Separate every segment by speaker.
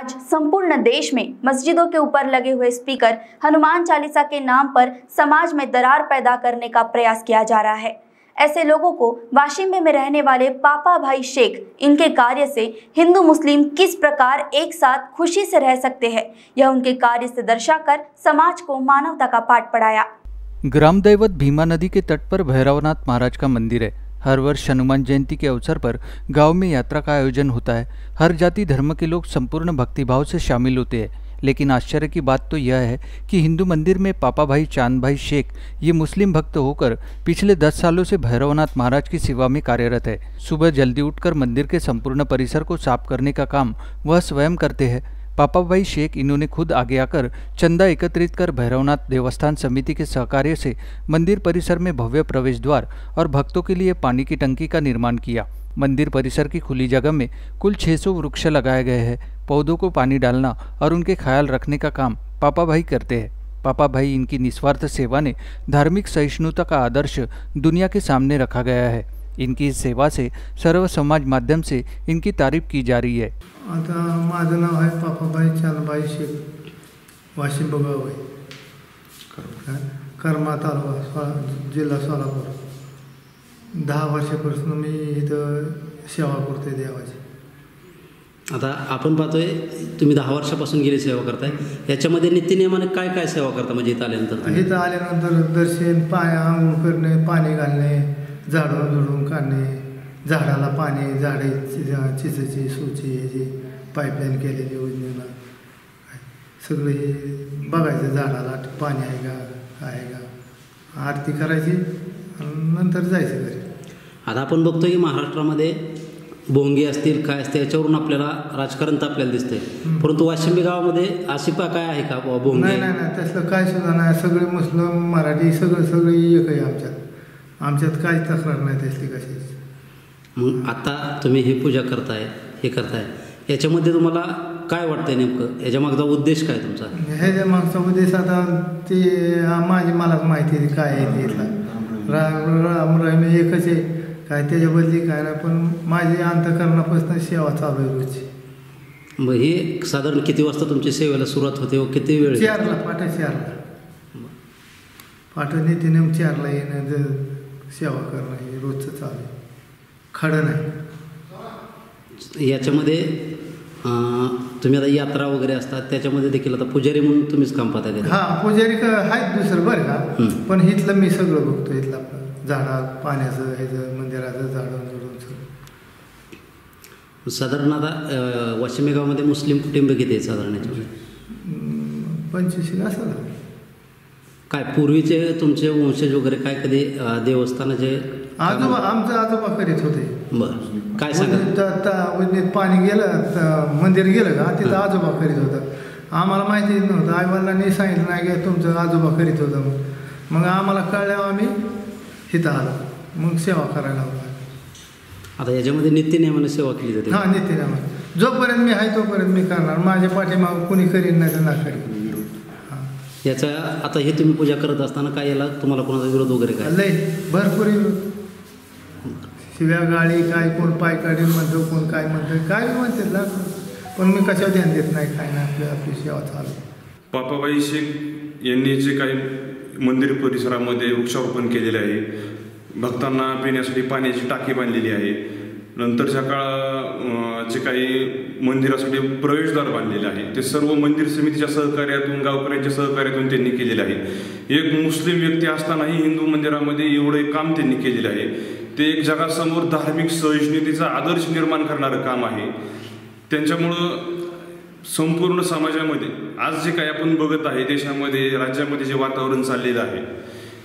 Speaker 1: आज संपूर्ण देश में मस्जिदों के ऊपर लगे हुए स्पीकर हनुमान चालीसा के नाम पर समाज में दरार पैदा करने का प्रयास किया जा रहा है। ऐसे लोगों को वाशिंबे में रहने वाले पापा भाई शेख, इनके कार्य से हिंदू मुस्लिम किस प्रकार एक साथ खुशी से रह सकते हैं? यह उनके कार्य से दर्शाकर समाज को मानवता का पाठ पढ़ाया।
Speaker 2: ग्रामदैवत भीमा नदी के तट पर भैरवनाथ महाराज का मंदिर है। हर वर्ष हनुमान जयंती के अवसर पर गाँव में यात्रा का आयोजन होता है। हर जाति धर्म के लोग संपूर्ण भक्तिभाव से शामिल होते हैं। लेकिन आश्चर्य की बात तो यह है कि हिंदू मंदिर में पापा भाई चाँद भाई शेख, ये मुस्लिम भक्त होकर पिछले दस सालों से भैरवनाथ महाराज की सेवा में कार्यरत है। सुबह जल्दी उठकर मंदिर के संपूर्ण परिसर को साफ़ करने का काम वह स्वयं करते हैं। पापा भाई शेख इन्होंने खुद आगे आकर चंदा एकत्रित कर भैरवनाथ देवस्थान समिति के सहकार्य से मंदिर परिसर में भव्य प्रवेश द्वार और भक्तों के लिए पानी की टंकी का निर्माण किया। मंदिर परिसर की खुली जगह में कुल 600 वृक्ष लगाए गए हैं। पौधों को पानी डालना और उनके ख्याल रखने का काम पापा भाई करते हैं। पापा भाई इनकी निस्वार्थ सेवा ने धार्मिक सहिष्णुता का आदर्श दुनिया के सामने रखा गया है। इनकी सेवा से सर्व समाज माध्यम से इनकी तारीफ की जा रही है।
Speaker 3: आता माझं नाव आहे पापाबाई चांदबाई शेख वाशिम काय? करमा तालुका सो जिल्हा सोलापूर. दहा वर्षापासून मी इथं सेवा करतोय देवाची.
Speaker 4: आता आपण पाहतोय तुम्ही दहा वर्षापासून गेली सेवा करताय. याच्यामध्ये नित्यनियमाने काय काय सेवा करता म्हणजे इथं आल्यानंतर?
Speaker 3: इथं आल्यानंतर दर्शन पाय आंघोळ करणे पाणी घालणे झाडून झुडून काढणे झाडाला पाणी झाडे चि- चिचेची सुची ह्याची पाईपलाईन केलेली योजनेला. सगळं बघायचं झाडाला पाणी आहे का काय आहे का. आरती करायची आणि नंतर जायचं घरी.
Speaker 4: आता आपण बघतोय की महाराष्ट्रामध्ये भोंगे असतील काय असतील याच्यावरून आपल्याला राजकारण तर आपल्याला दिसतंय परंतु वाशिंबी गावामध्ये अशी पा काय आहे का बुवा भोंगे
Speaker 3: नाही नाही नाही तसलं काय सुद्धा नाही. सगळे मुस्लिम मराठी सगळं सगळे एक आहे आमच्यात. आमच्यात काहीच तक्रार नाही तसली कशाची
Speaker 4: मग आता तुम्ही ही पूजा करताय हे करताय. याच्यामध्ये तुम्हाला काय वाटतंय नेमकं? याच्या मागचा उद्देश काय तुमचा?
Speaker 3: ह्याच्या मागचा उद्देश आता ते माझी मलाच माहिती आहे काय आहे ते इथला. राम राम राम एकच आहे. काय त्याच्याबद्दली काय नाही पण माझी अंतकरणापासून सेवा चालू आहे रोजची.
Speaker 4: मग हे साधारण किती वाजता तुमची सेवेला सुरुवात होते व किती वेळ
Speaker 3: चारला पाठ चारला. पाठ नितीने चारला येणं सेवा करणं हे रोजचं चालू आहे. खडं नाही.
Speaker 4: याच्यामध्ये तुम्ही आता यात्रा वगैरे असतात त्याच्यामध्ये देखील आता पुजारी म्हणून तुम्हीच काम पाहताय का?
Speaker 3: हा पुजारी क- आहेत दुसरं बरं का.
Speaker 4: पण
Speaker 3: इथलं मी सगळं बघतो इथलं आपलं झाडा पाण्याचं ह्याचं मंदिराचं झाडून सगळं.
Speaker 4: साधारण आता अं, वाशिमी गावामध्ये मुस्लिम कुटुंब किती आहेत साधारण
Speaker 3: पंचवीस असं
Speaker 4: काय पूर्वीचे तुमचे वंशज वगैरे काय कधी देवस्थानाचे
Speaker 3: आजोबा आमचं आजोबा करीत होते.
Speaker 4: बरं. काय सांगा?
Speaker 3: उजनीत त- उजनीत पाणी गेलं त- मंदिर गेलं का? तिथं आजोबा करीत होतं. आम्हाला माहिती नव्हतं. आई वडिलांनी सांगितलं नाही की तुमचं आजोबा करीत होतं. मग. मग आम्हाला कळल्यावर आम्ही इथं आलो. मग सेवा करायला होता
Speaker 4: आता याच्यामध्ये नित्यनियमाने सेवा केली जाते.
Speaker 3: हा नितीनामा जोपर्यंत मी आहे तोपर्यंत मी करणार. माझ्या पाठीमाग कुणी करीन नाही तर ना करीन.
Speaker 4: याचा आता हे तुम्ही पूजा करत असताना काय याला तुम्हाला कोणाचा विरोध वगैरे काय?
Speaker 3: लय भरपूर शिव्या गाडी काय कोण पाय काढील म्हणतो कोण काय म्हणतं काय बी म्हणतात ना पण मी कशावर ध्यान देत नाही काय नाही आपली आपली सेवा चालू.
Speaker 5: पापाबाई शेख यांनी जे काही मंदिर परिसरामध्ये वृक्षारोपण केलेले आहे भक्तांना पिण्यासाठी पाण्याची टाकी बांधलेली आहे नंतरच्या काळा जे काही मंदिरासाठी प्रवेशद्वार बांधलेले आहे ते सर्व मंदिर समितीच्या सहकार्यातून गावकऱ्यांच्या सहकार्यातून त्यांनी केलेले आहे एक मुस्लिम व्यक्ती असतानाही हिंदू मंदिरामध्ये एवढे काम त्यांनी केलेले आहे. ते एक जगासमोर धार्मिक सहिष्णुतेचा आदर्श निर्माण करणारं काम आहे. त्यांच्यामुळं संपूर्ण समाजामध्ये आज जे काही आपण बघत आहे देशामध्ये राज्यामध्ये जे वातावरण चाललेलं आहे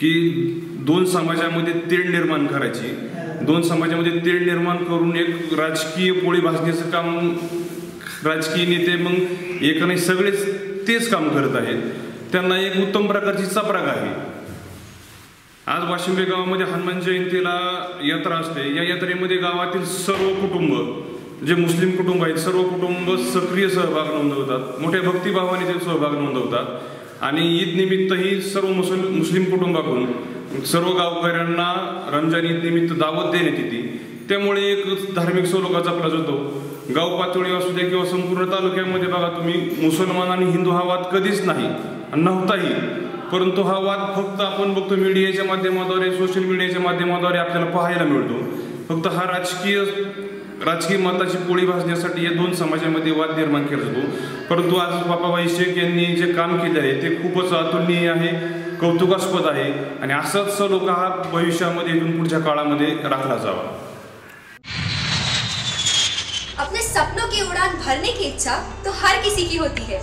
Speaker 5: की दोन समाजामध्ये तेढ निर्माण करायची दोन समाजामध्ये तेढ निर्माण करून एक राजकीय पोळी भाजण्याचं काम राजकीय नेते मग एकाने नाही सगळेच तेच काम करत आहेत. त्यांना एक उत्तम प्रकारची चपराक आहे. आज वाशिंबे गावामध्ये हनुमान जयंतीला यात्रा असते. या यात्रेमध्ये गावातील सर्व कुटुंब जे मुस्लिम कुटुंब आहेत सर्व कुटुंब सक्रिय सहभाग नोंदवतात. मोठ्या भक्तिभावाने ते सहभाग नोंदवतात. आणि ईद निमित्तही सर्व मुस्लिम मुस्लिम कुटुंबाकडून सर्व गावकऱ्यांना रमजान ईद निमित्त दावत देण्यात येते. त्यामुळे एक धार्मिक स्वलोकाचा प्रज होतो गाव पातळी असू दे किंवा संपूर्ण तालुक्यामध्ये बघा तुम्ही मुसलमान आणि हिंदू हा वाद कधीच नाही नव्हताही. परंतु हा वाद फक्त आपण बघतो मीडियाच्या माध्यमाद्वारे सोशल मीडियाच्या माध्यमाद्वारे आपल्याला पाहायला मिळतो. फक्त हा राजकीय राजकीय मताची पोळी भाजण्यासाठी या दोन समाजामध्ये वाद निर्माण केला जातो. परंतु आज बाबाबाई शेख यांनी जे काम केले आहे ते खूपच अतुलनीय आहे. कौतुकास्पद आहे आणि असाच सलोखा हा भविष्यामध्ये इथून पुढच्या काळामध्ये राखला जावा.
Speaker 6: अपने सपनों की उड़ान भरने की इच्छा तो हर किसी की होती है।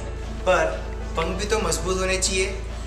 Speaker 7: पर पंख भी तो मजबूत होने चाहिए।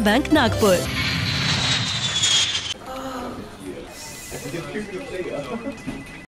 Speaker 8: bank Nagpur